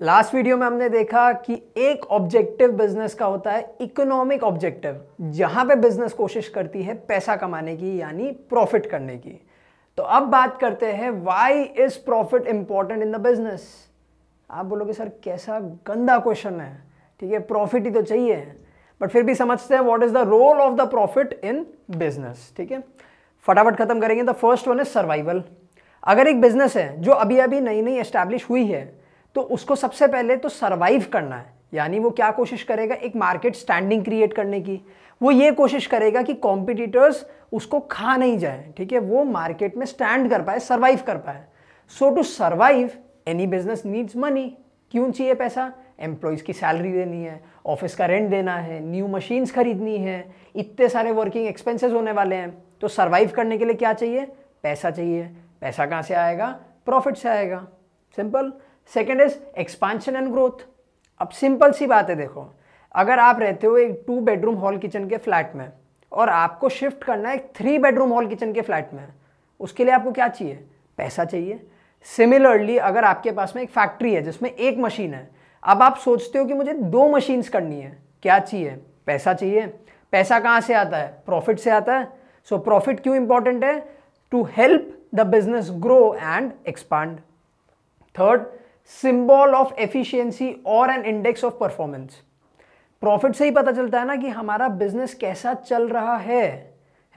Last video में हमने देखा कि एक ऑब्जेक्टिव बिज़नेस का होता है इकोनॉमिक ऑब्जेक्टिव जहाँ पे बिज़नेस कोशिश करती है पैसा कमाने की, यानी प्रॉफिट करने की। तो अब बात करते हैं why is profit important in the business आप बोलोगे, सर, कैसा गंदा क्वेश्चन है। ठीक है प्रॉफिट ही तो चाहिए। बट फिर भी समझते हैं what is the role of the profit in business ठीक है? फटाफट खत्म करेंगे। The first one is survival अगर एक बिज़नेस है, जो अभी अभी नई नई एस्टैब्लिश हुई है तो उसको सबसे पहले तो सर्वाइव करना है। यानी वो क्या कोशिश करेगा? एक मार्केट स्टैंडिंग क्रिएट करने की। वो ये कोशिश करेगा कि कॉम्पिटिटर्स उसको खा नहीं जाए, ठीक है? वो मार्केट में स्टैंड कर पाए सर्वाइव कर पाए। So to survive any business needs money क्यों चाहिए पैसा? एम्प्लॉयज़ की सैलरी देनी है ऑफ़िस का रेंट देना है न्यू मशीन्स खरीदनी है, इतने सारे वर्किंग एक्सपेंसेस होने वाले हैं। तो सर्वाइव करने के लिए क्या चाहिए? पैसा चाहिए। पैसा कहाँ से आएगा? प्रॉफिट से आएगा। Simple second is expansion and growth अब सिंपल सी बात है देखो। अगर आप रहते हो एक टू बेडरूम हॉल किचन के फ्लैट में और आपको शिफ्ट करना है एक थ्री बेडरूम हॉल किचन के फ्लैट में, उसके लिए आपको क्या चाहिए? पैसा चाहिए। सिमिलरली अगर आपके पास में एक फैक्ट्री है, जिसमें एक मशीन है, अब आप सोचते हो कि मुझे दो मशीन्स करनी है। क्या चाहिए? पैसा चाहिए। पैसा कहाँ से आता है? प्रॉफिट से आता है। सो प्रॉफिट क्यों इंपॉर्टेंट है? To help the business grow and expand third symbol of efficiency और an index of performance profit से ही पता चलता है ना कि हमारा बिज़नेस कैसा चल रहा है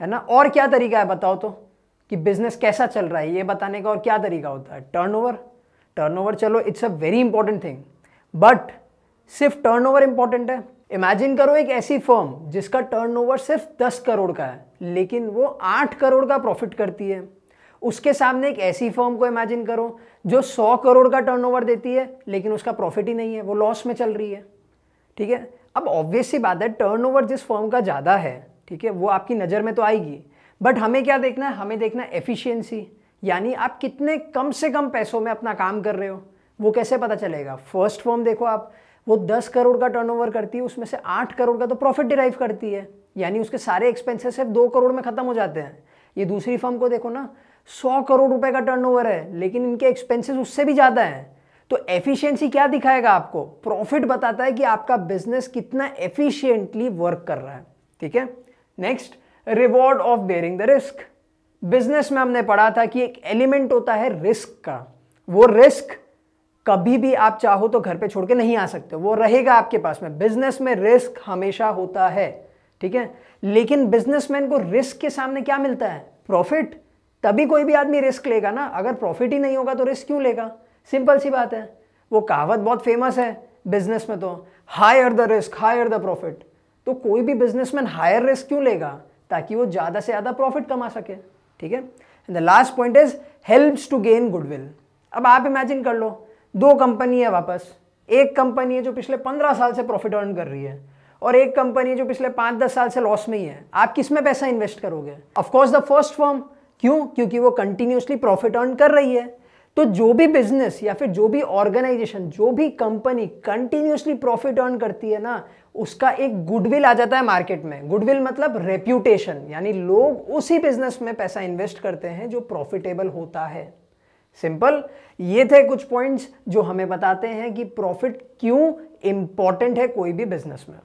है ना? और क्या तरीका है बताओ तो कि बिज़नेस कैसा चल रहा है, ये बताने का और क्या तरीका होता है? टर्नओवर टर्नओवर चलो it's a very important thing but सिर्फ़ टर्नओवर इंपॉर्टेंट है? इमेजिन करो एक ऐसी फर्म जिसका टर्नओवर सिर्फ़ दस करोड़ का है, लेकिन वो आठ करोड़ का प्रॉफिट करती है। उसके सामने एक ऐसी फर्म को इमेजिन करो जो सौ करोड़ का टर्नओवर देती है, लेकिन उसका प्रॉफिट ही नहीं है, वो लॉस में चल रही है। ठीक है? अब ऑब्वियस सी बात है टर्नओवर जिस फर्म का ज़्यादा है, ठीक है, वो आपकी नज़र में तो आएगी। बट हमें क्या देखना है? हमें देखना है एफिशिएंसी यानी आप कितने कम से कम पैसों में अपना काम कर रहे हो, वो कैसे पता चलेगा? फ़र्स्ट फॉर्म देखो आप, वो दस करोड़ का टर्नओवर करती है, उसमें से आठ करोड़ का तो प्रॉफिट डिराइव करती है। यानी उसके सारे एक्सपेंसेस सिर्फ़ दो करोड़ में खत्म हो जाते हैं। ये दूसरी फर्म को देखो ना सौ करोड़ रुपए का टर्नओवर है, लेकिन इनके एक्सपेंसेस उससे भी ज़्यादा हैं। तो एफिशिएंसी क्या दिखाएगा आपको? प्रॉफिट बताता है कि आपका बिज़नेस कितना एफिशिएंटली वर्क कर रहा है। ठीक है? Next reward of bearing the risk business में हमने पढ़ा था कि एक एलिमेंट होता है रिस्क का। वो रिस्क कभी भी आप चाहो तो घर पे छोड़ के नहीं आ सकते वो रहेगा आपके पास में। बिज़नेस में रिस्क हमेशा होता है। ठीक है? लेकिन बिजनेसमैन को रिस्क के सामने क्या मिलता है? प्रॉफिट तभी कोई भी आदमी रिस्क लेगा ना। अगर प्रॉफिट ही नहीं होगा तो रिस्क क्यों लेगा? सिंपल सी बात है। वो कहावत बहुत फ़ेमस है बिज़नेस में तो। Higher the risk higher the profit तो कोई भी बिजनेसमैन हायर रिस्क क्यों लेगा? ताकि वो ज़्यादा से ज़्यादा प्रॉफिट कमा सके। ठीक है? And the last point is helps to gain goodwill अब आप इमेजिन कर लो, दो कंपनी है वापस। एक कंपनी है जो पिछले पंद्रह साल से प्रॉफिट अर्न कर रही है और एक कंपनी जो पिछले पाँच दस साल से लॉस में ही है। आप किसमें पैसा इन्वेस्ट करोगे? ऑफकोर्स द फ़र्स्ट फॉर्म क्यों? क्योंकि वो कंटिन्यूसली प्रॉफिट अर्न कर रही है। तो जो भी बिज़नेस या फिर जो भी ऑर्गेनाइजेशन जो भी कंपनी कंटिन्यूसली प्रॉफिट अर्न करती है ना, उसका एक गुडविल आ जाता है मार्केट में। गुडविल मतलब रेप्यूटेशन यानी लोग उसी बिज़नेस में पैसा इन्वेस्ट करते हैं जो प्रॉफिटेबल होता है। सिंपल ये थे कुछ पॉइंट्स जो हमें बताते हैं कि प्रॉफिट क्यों इंपॉर्टेंट है कोई भी बिज़नेस में।